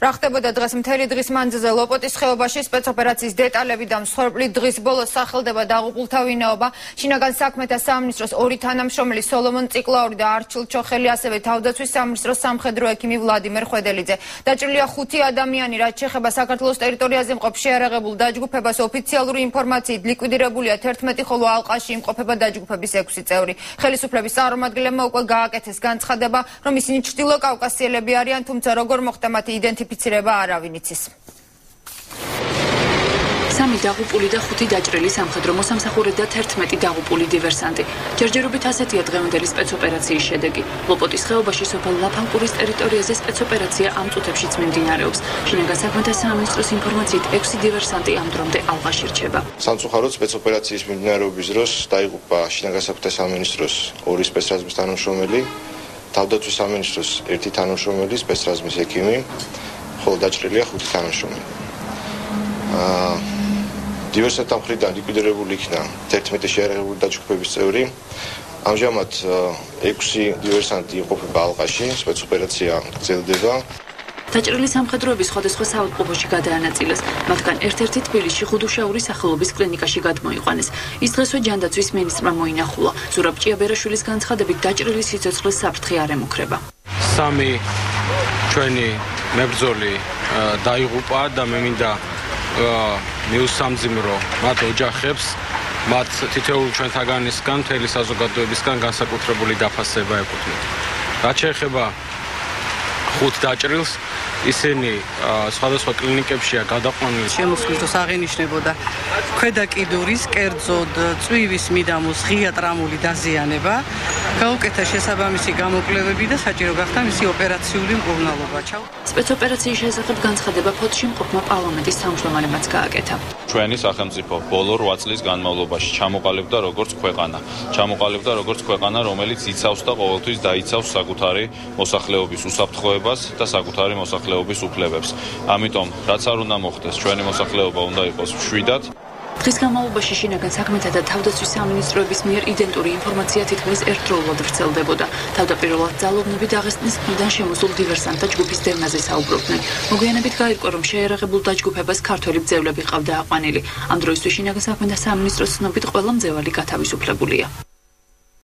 რა ხდებოდა დღეს მთელი დღის მანძილზე? ლოპოტის ხეობაში სპეცოპერაციის დეტალები და მსხვერპლი დღის ბოლოს სახელდება დაღუპულთა ვინაობა. შინაგან საქმეთა სამინისტროს ორი თანამშრომელი სოლომონ ციკლაური და არჩილ ჩოხელი ასევე თავდაცვის სამინისტროს სამხედრო ექიმი ვლადიმერ ხვედელიძე. დაჭრილია ხუთი ადამიანი რაც შეეხება საქართველოს ტერიტორიაზე მყოფ შეარაღებულ დაჯგუფებას. ოფიციალური ინფორმაციით ლიკვიდირებულია 11 ხოლო ალყაში იმყოფება დაჯგუფების 6 წევრი. ხელისუფლების წარმომადგენლებმა უკვე გააკეთეს განცხადება რომ ისინი ჩრდილო კავკასიელები არიან თუმცა როგორ მოხდა მათი იდენტიფიკაცია იდენტიფიცირება არავინ იცის. სამი დაღუპული და ხუთი დაჭრილი სამხედრო მოსამსახურე და 11 დაღუპული დივერსანტი. ჯერჯერობით ასეთია დღევანდელი სპეცოპერაციის შედეგი. ლოპოტის ხეობაში სოფელ ლაფანკურის ტერიტორიაზე სპეცოპერაცია ამ წუთებშიც მიმდინარეობს. შინაგან საქმეთა სამინისტროს ინფორმაციით 6 დივერსანტი ამ დრომდე ალყაში რჩება. სამწუხაროდ სპეცოპერაციის მიმდინარეობის დროს დაიღუპა შინაგან საქმეთა სამინისტროს ორი სპეცრაზმის თანამშრომელი, თავდაცვის სამინისტროს ერთი თანამშრომელი, სპეცრაზმის ექიმი. ხოლო დაჭრილია ხუთი თანამშრომელი. აა დივერსანტთა მხრიდან ლიკვიდირებული იქნა 11 შეერაღებული დაჯგუფების წევრი. ამჟამად 6 დივერსანტი იყოფება ალყაში, სპეცოპერაცია გრძელდება. დაჭრილი სამხედროების სხვადასხვა საავადმყოფოში გადაანაწილეს. მათგან ერთ-ერთი თბილისში ხუდუშაურის სახელობის კლინიკაში გადმოიყვანეს. ის დღესვე ჯანდაცვის მინისტრმა მოინახულა. ზურაბ ჭიაბერაშვილის განცხადებით დაჭრილი სიცოცხლის საფრთხე არ ემუქრება. სამი ჩვენი მებრძოლი დაიღუპა და მე მინდა მიუსამძიმრო მათ ოჯახებს მათ თითოეულ ჩვენთაგანისგან მთელი საზოგადოებისგან განსაკუთრებული დაფასება ეკუთვნით. რაც შეეხება ხუთ დაჭრილს ისინი სხვადასხვა კლინიკებშია გადაყვანილი. შემოსვლის დროს აღინიშნებოდა ქვედა კიდურის, კერძოდ წვივის მიდამოს ღია ტრამული დაზიანება. გაუკეთა შესაბამისი გამოკვლევები და საჭირო გახდა მისი ოპერაციული მკურნალობა. სპეცოპერაციის შესახებ განცხადება ფოთში მყოფმა პარლამენტის სამშობლოებმაც გააკეთა. ჩვენი სახელმწიფო ბოლო 8 წლის განმავლობაში ჩამოყალიბდა როგორც ქვეყანა. ჩამოყალიბდა როგორც ქვეყანა, რომელიც იცავს და ყოველთვის დაიცავს საკუთარი მოსახლეობის უსაფრთხოებას და საკუთარი მოსახლეობის უფლებებს. ამიტომ, რაც არ უნდა მოხდეს, ჩვენი მოსახლეობა უნდა იყოს მშვიდად. დღის განმავლობაში შინაგან საქმეთა და თავდაცვის სამინისტროების მიერ იდენტური ინფორმაცია თითქმის ერთდროულად ვრცელდებოდა. თავდაპირველად ძალოვნები დაღესტნის მხრიდან შემოსულ დივერსანტთა ჯგუფის დევნაზე საუბრობდნენ. მოგვიანებით გაირკვა, რომ შეერაღებულ დაჯგუფებას ქართველი ბრძევლები ყავდა აყვანილი. ამ დროისთვის შინაგან საქმეთა სამინისტროს ცნობით ყველა მძევალი გათავისუფლებულია.